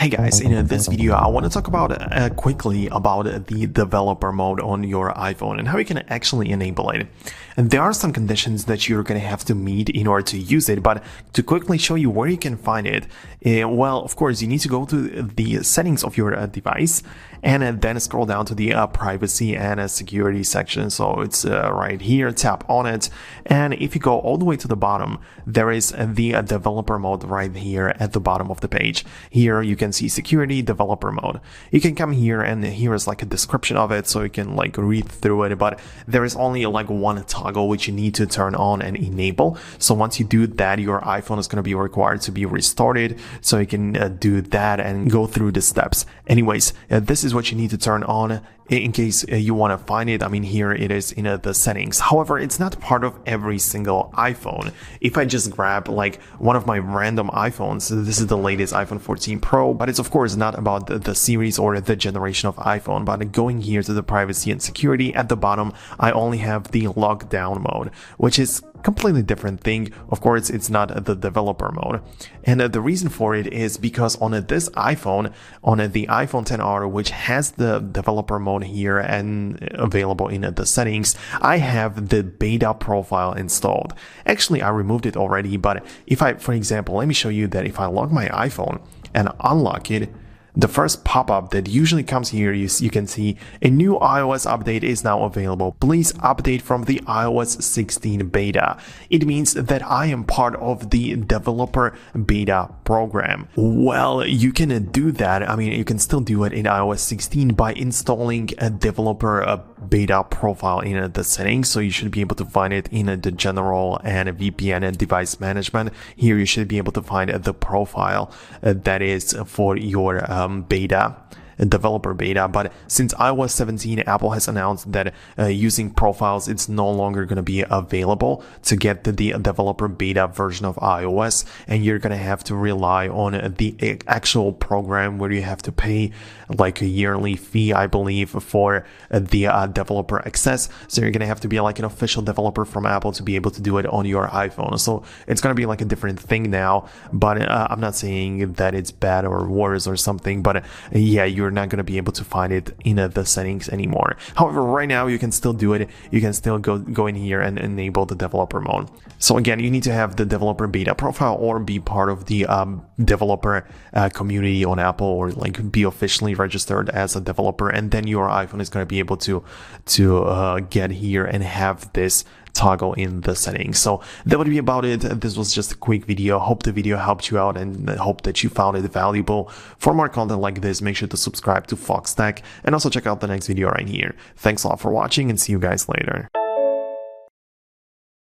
Hey guys, in this video I want to talk about uh, quickly about the developer mode on your iPhone and how you can actually enable it. And there are some conditions that you're going to have to meet in order to use it, but to quickly show you where you can find it, uh, well, of course, you need to go to the settings of your uh, device and uh, then scroll down to the uh, privacy and uh, security section. So it's right here, tap on it. And if you go all the way to the bottom, there is the developer mode right here at the bottom of the page. Here you can see security developer mode. You can come here and here is like a description of it so you can like read through it, but there is only like one toggle which you need to turn on and enable. So once you do that, your iPhone is going to be required to be restarted so you can uh, do that and go through the steps. Anyways, uh, this is what you need to turn on in case uh, you want to find it. I mean, here it is in uh, the settings. However, it's not part of every single iPhone. If I just grab like one of my random iPhones, this is the latest iPhone 14 Pro, but it's of course not about the, the series or the generation of iPhone, but going here to the privacy and security at the bottom, I only have the lockdown mode, which is completely different thing. Of course, it's not the developer mode. And uh, the reason for it is because on this iPhone, on the iPhone XR, which has the developer mode here and available in the settings, I have the beta profile installed. Actually, I removed it already, but if I, for example, let me show you that if I log my iPhone and unlock it, the first pop-up that usually comes here is you can see a new iOS update is now available. Please update from the iOS 16 beta. It means that I am part of the developer beta program. Well, you can do that. I mean, you can still do it in iOS 16 by installing a developer uh, beta profile in the settings. So you should be able to find it in the general and VPN and device management. Here you should be able to find the profile uh, that is for your um, beta developer beta. But since iOS 17, Apple has announced that uh, using profiles, it's no longer going to be available to get the, the, developer beta version of iOS. And you're going to have to rely on the actual program where you have to pay like a yearly fee, I believe, for the uh, developer access. So you're going to have to be like an official developer from Apple to be able to do it on your iPhone. So it's going to be like a different thing now. But uh, I'm not saying that it's bad or worse or something. But uh, yeah, you're you're not going to be able to find it in uh, the settings anymore. However, right now you can still do it. You can still go, go in here and enable the developer mode. So again, you need to have the developer beta profile or be part of the um, developer uh, community on Apple or like be officially registered as a developer. And then your iPhone is going to be able to, to uh, get here and have this toggle in the settings. So that would be about it. This was just a quick video. Hope the video helped you out and hope that you found it valuable. For more content like this, make sure to subscribe to Foxtecc and also check out the next video right here. Thanks a lot for watching and see you guys later.